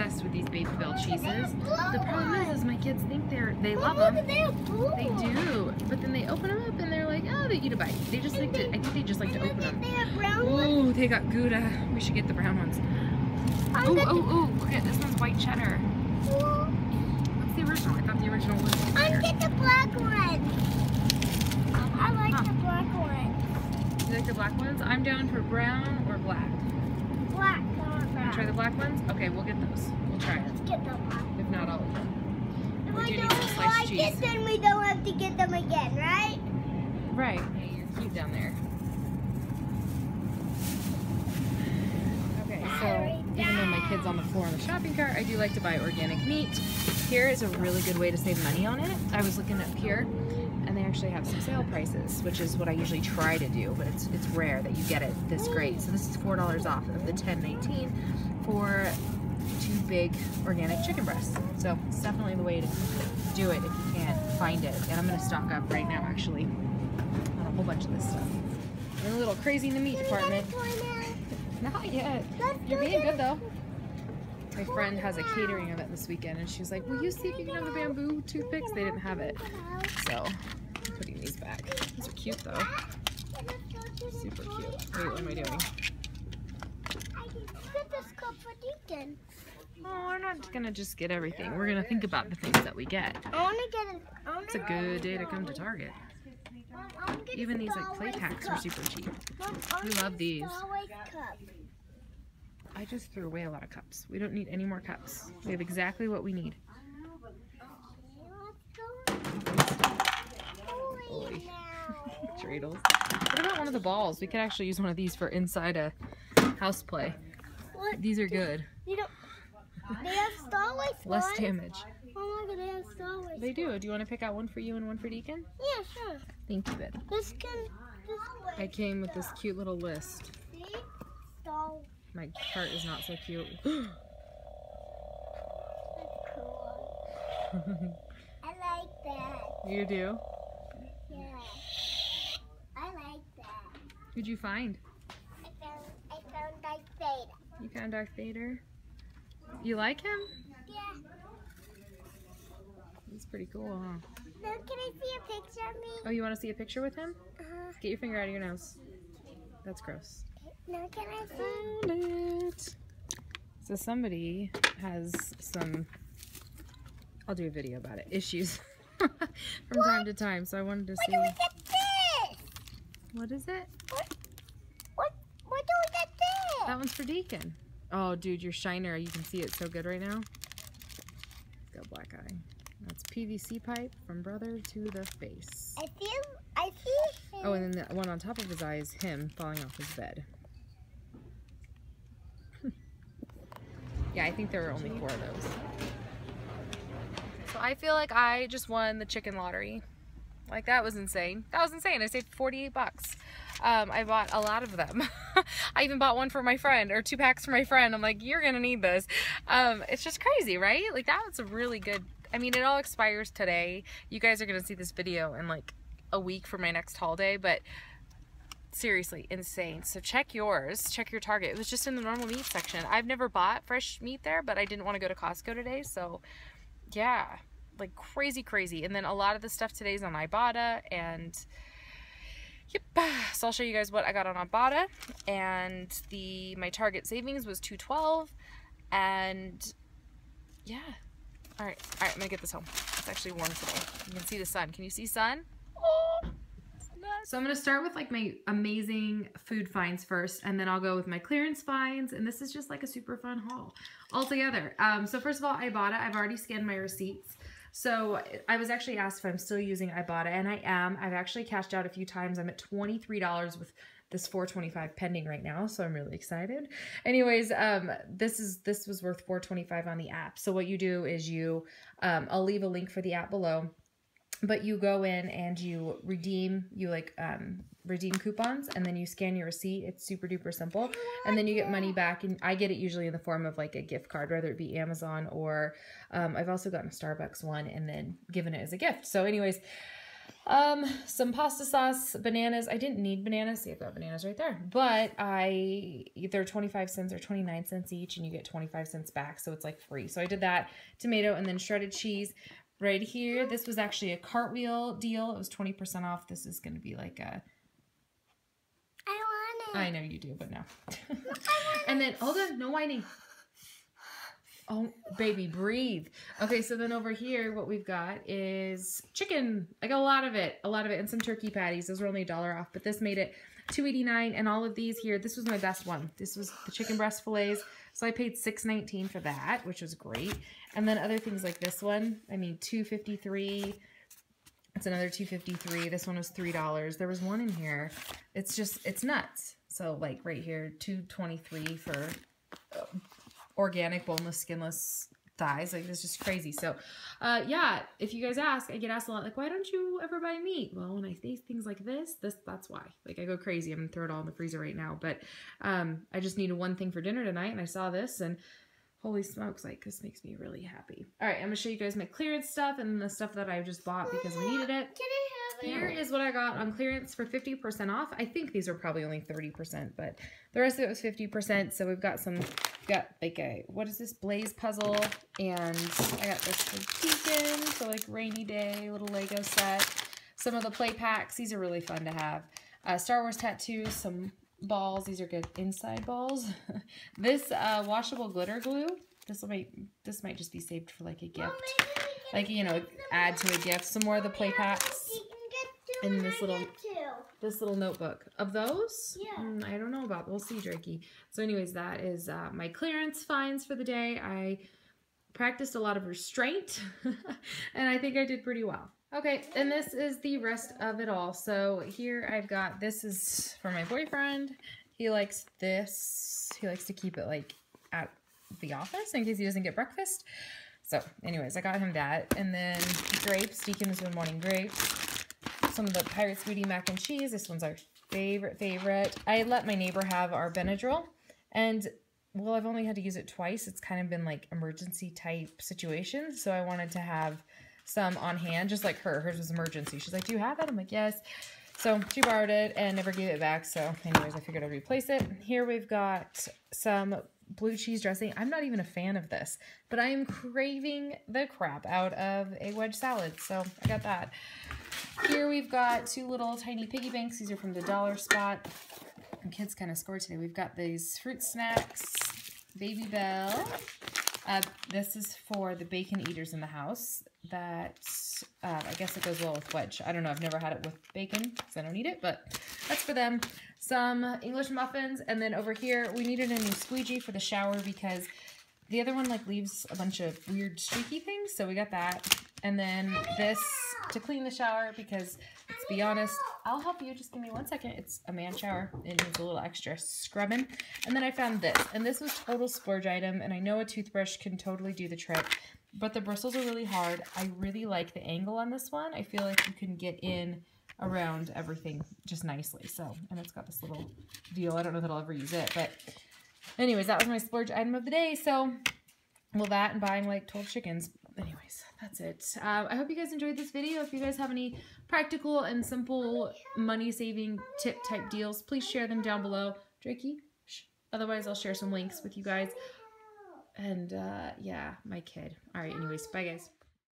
obsessed with these Babybel cheeses. The problem is, is my kids think they're they love them. They do, but then they open them up and they're like, oh, they eat a bite. They just like to. I think they just like to open them. Ooh, they got Gouda. We should get the brown ones. Oh, oh, oh! Look at this one's white cheddar. What's the original? I thought the original was I get the black one. I like the black one. You like the black ones? I'm down for brown or black. Black, not Wanna brown. Try the black ones? Okay, we'll get those. We'll try it. Let's get the black. If not, I'll eat them. If We we do need don't some sliced like cheese. it, then we don't have to get them again, right? Right. Hey, you're cute down there. Okay, so even though my kid's on the floor in the shopping cart, I do like to buy organic meat. Here is a really good way to save money on it. I was looking up here, and they actually have some sale prices, which is what I usually try to do, but it's it's rare that you get it this great. Mm. So this is four dollars off of the ten nineteen for two big organic chicken breasts. So it's definitely the way to do it if you can't find it. And I'm gonna stock up right now, actually on a whole bunch of this stuff. I'm a little crazy in the meat department. Not yet. You're being good though. My friend has a catering event this weekend and she's like, Will you see if you can have the bamboo toothpicks? They didn't have it. So I'm putting these back. These are cute though. Super cute. Wait, what am I doing? Get this cup for Deacon. Oh, we're not gonna just get everything. We're gonna think about the things that we get. I want to get. I wanna, It's a good day to come to Target. I wanna get a Even these like play packs are super cheap. Mom, We love these. Cup. I just threw away a lot of cups. We don't need any more cups. We have exactly what we need. Oy. Dreidels. What about one of the balls? We could actually use one of these for inside a house play. What? These are good. You don't. They have Star Wars Less ones? damage. Oh my god, they have Star Wars. They do. Do you want to pick out one for you and one for Deacon? Yeah, sure. Thank you, babe. This can. This I came with this cute little list. See? My cart is not so cute. That's cool. I like that. you do? Yeah. I like that. Who'd you find? I found. I found Darth Vader. You found Darth Vader. You like him? Yeah. He's pretty cool, huh? Now, can I see a picture of me? Oh, you want to see a picture with him? Uh-huh. Get your finger out of your nose. That's gross. Now, can I see? It. So somebody has some. I'll do a video about it. Issues from time to time. So I wanted to see. do we get this? What is it? What? What? Why do we get this? That one's for Deacon. Oh, dude, your shiner. You can see it so good right now. It's got black eye. That's PVC pipe from brother to the face. I feel. I see. Him. Oh, and then the one on top of his eye is him falling off his bed. yeah, I think there were only four of those. So I feel like I just won the chicken lottery. Like that was insane. That was insane. I saved 48 bucks. Um, I bought a lot of them. I even bought one for my friend or two packs for my friend. I'm like, you're gonna need this. Um, it's just crazy, right? Like that was a really good. I mean, it all expires today. You guys are gonna see this video in like a week for my next holiday, but seriously insane. So check yours, check your Target. It was just in the normal meat section. I've never bought fresh meat there, but I didn't want to go to Costco today, so yeah, like crazy, crazy. And then a lot of the stuff today is on Ibotta, and yep. So I'll show you guys what I got on Ibotta, and the my Target savings was 212, and yeah. All right, all right. I'm gonna get this home. It's actually warm today. You can see the sun. Can you see sun? Oh. So I'm to start with like my amazing food finds first, and then I'll go with my clearance finds, and this is just like a super fun haul all together. Um, so first of all, Ibotta, I've already scanned my receipts. So I was actually asked if I'm still using Ibotta, and I am. I've actually cashed out a few times. I'm at $23 with this 425 pending right now so i'm really excited anyways um this is this was worth 425 on the app so what you do is you um i'll leave a link for the app below but you go in and you redeem you like um redeem coupons and then you scan your receipt it's super duper simple and then you get money back and i get it usually in the form of like a gift card whether it be amazon or um, i've also gotten a starbucks one and then given it as a gift so anyways Um, some pasta sauce, bananas. I didn't need bananas. See, I've got bananas right there. But I either 25 cents or 29 cents each, and you get 25 cents back. So it's like free. So I did that. Tomato and then shredded cheese right here. This was actually a cartwheel deal. It was 20% off. This is going to be like a I want it. I know you do, but no. and then hold on, no whining. Oh, baby, breathe. Okay, so then over here, what we've got is chicken. I got a lot of it, a lot of it, and some turkey patties. Those were only a dollar off, but this made it two eighty nine. And all of these here, this was my best one. This was the chicken breast fillets. So I paid six nineteen for that, which was great. And then other things like this one, I mean, two fifty three. It's another two fifty three. This one was three dollars. There was one in here. It's just it's nuts. So like right here, two twenty three for uh, organic, boneless, skinless thighs. Like it's just crazy. So, uh, yeah. If you guys ask, I get asked a lot. Like, why don't you ever buy meat? Well, when I say things like this, this that's why. Like I go crazy. I'm gonna throw it all in the freezer right now. But um, I just needed one thing for dinner tonight, and I saw this and. Holy smokes, like this makes me really happy. All right, I'm gonna show you guys my clearance stuff and the stuff that I just bought because we needed it. I Here is what I got on clearance for 50% off. I think these are probably only 30%, but the rest of it was 50%. So we've got some, got like a, what is this, Blaze puzzle. And I got this for Deacon, so like rainy day, little Lego set. Some of the play packs, these are really fun to have. Uh, Star Wars tattoos, some balls. These are good inside balls. this uh, washable glitter glue. This might this might just be saved for like a gift, like you know, add to a gift. Some more of the play packs in this little this little notebook. Of those? Yeah. Mm, i don't know about we'll see drakey so anyways that is uh, my clearance finds for the day. I practiced a lot of restraint and i think i did pretty well. Okay and this is the rest of it all. So here i've got this is for my boyfriend. He likes this. He likes to keep it like at the office in case he doesn't get breakfast. So anyways i got him that and then grapes deacon's been wanting grapes some of the Pirates Booty mac and cheese. This one's our favorite, favorite. I let my neighbor have our Benadryl, and well, I've only had to use it twice. It's kind of been like emergency type situations, so I wanted to have some on hand, just like her. Hers was emergency. She's like, "Do you have it?" I'm like, "Yes." So she borrowed it and never gave it back. So, anyways, I figured I'd replace it. Here we've got some blue cheese dressing. I'm not even a fan of this, but I am craving the crap out of a wedge salad. So I got that. Here we've got two little tiny piggy banks. These are from the dollar spot. And kids kind of scored today. We've got these fruit snacks, Babybel. Uh, this is for the bacon eaters in the house. That uh, I guess it goes well with wedge. I don't know. I've never had it with bacon because I don't eat it, but that's for them. Some English muffins, and then over here we needed a new squeegee for the shower because the other one like leaves a bunch of weird streaky things. So we got that, and then this to clean the shower because let's be honest, I'll help you. Just give me one second. It's a man shower. It needs a little extra scrubbing. And then I found this, and this was total splurge item. And I know a toothbrush can totally do the trick, but the bristles are really hard. I really like the angle on this one. I feel like you can get in around everything just nicely. So, and it's got this little deal. I don't know that I'll ever use it, but anyways, that was my splurge item of the day. So, well, that and buying like 12 chickens. Anyways, that's it. Um, I hope you guys enjoyed this video. If you guys have any practical and simple money saving tip type deals, please share them down below. Drakey. Otherwise, I'll share some links with you guys. And uh, yeah, my kid. All right, anyways, bye guys.